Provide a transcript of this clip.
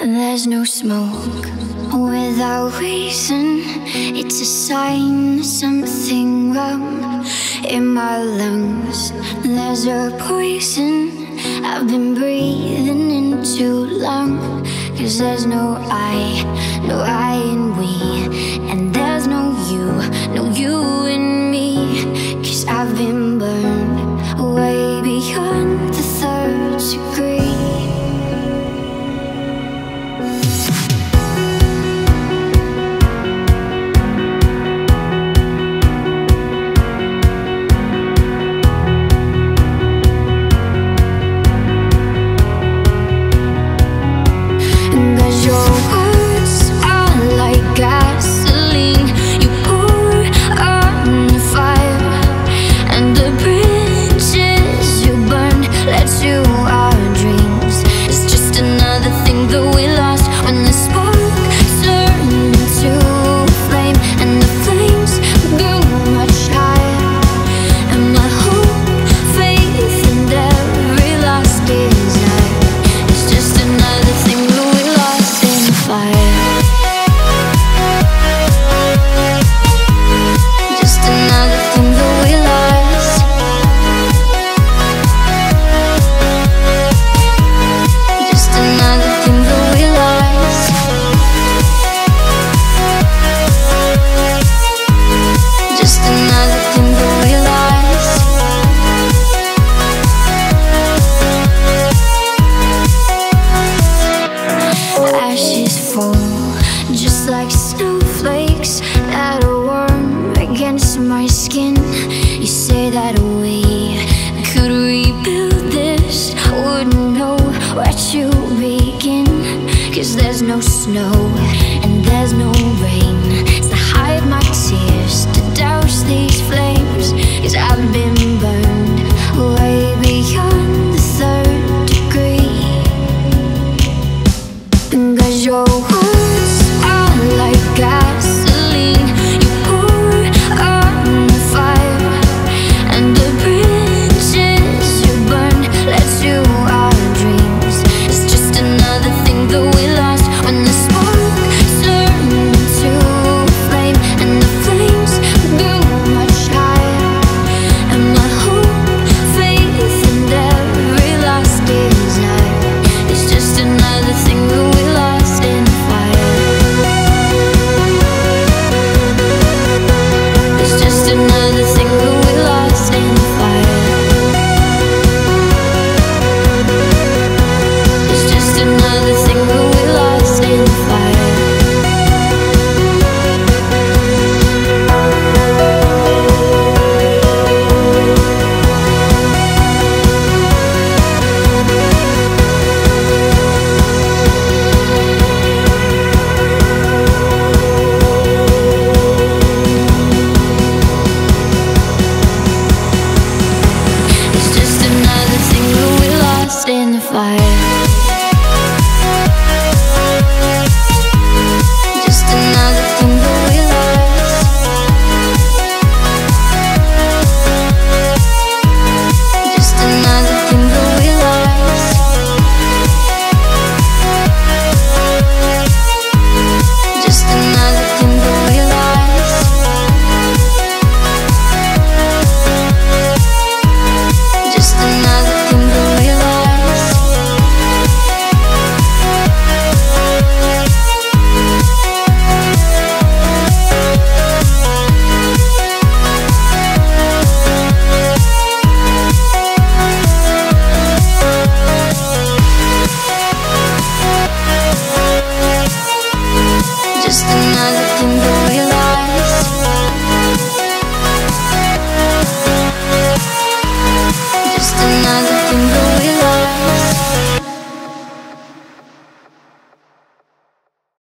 There's no smoke without reason. It's a sign there's something wrong in my lungs. There's a poison I've been breathing in too long. Cause there's no I, no I and we. And there's no you, no you and me. Cause I've been burned way beyond the third degree. the will breaking Cause there's no snow and there's no rain. So I hide my tears to douse these flames Cause I've been burned way beyond the third degree. Cause your words are like gas in the fire. another thing